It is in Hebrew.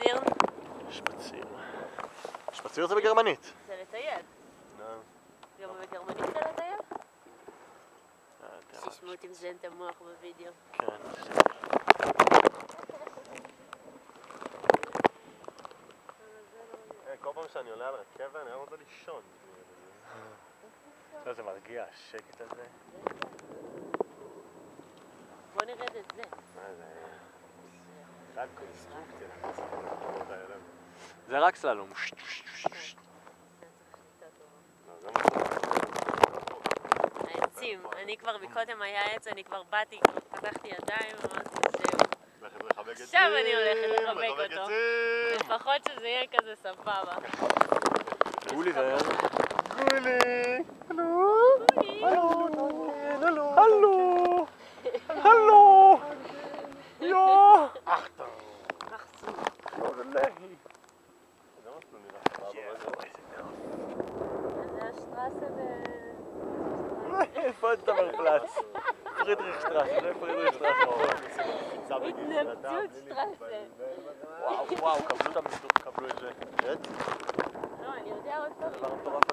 שפציר שפציר. שפציר זה בגרמנית. זה לטייל. גם בגרמנית זה לטייל? שישמעו אותי מזיין את המוח בווידאו. כן. אה, כל פעם שאני עולה על רכבת אני רוצה לישון. לא, זה מרגיע, השקט הזה. בוא נרד את זה. זה? רק קונסטרוקציה. המקומות האלה. זה רק סללום. לא. העצים, אני כבר מקודם היה עץ, אני כבר באתי, כבר פתחתי ידיים, אמרתי זהו. עכשיו אני הולכת לחבק אותו. לפחות שזה יהיה כזה סבבה. גולי זה... גולי! הלו! הלו! הלו! הלו! יואו! זה השטרסה ב... איפה אתה מרפלץ? פרידריך שטרסה, זה פרידריך שטרסה. התנפצות שטרסה. וואו, וואו, קבלו את המסלול, קבלו את זה. לא, אני יודע עוד פעם. זה דבר מטורף